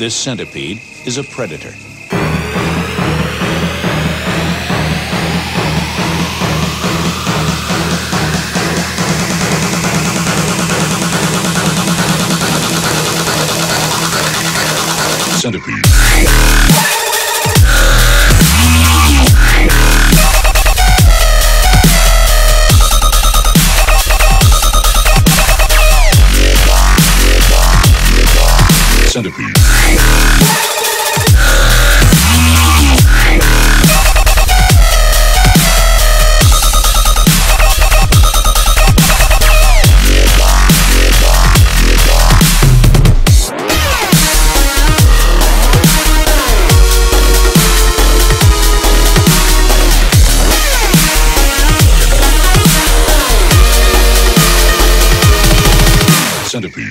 This centipede is a predator. Centipede. centipede. centipede.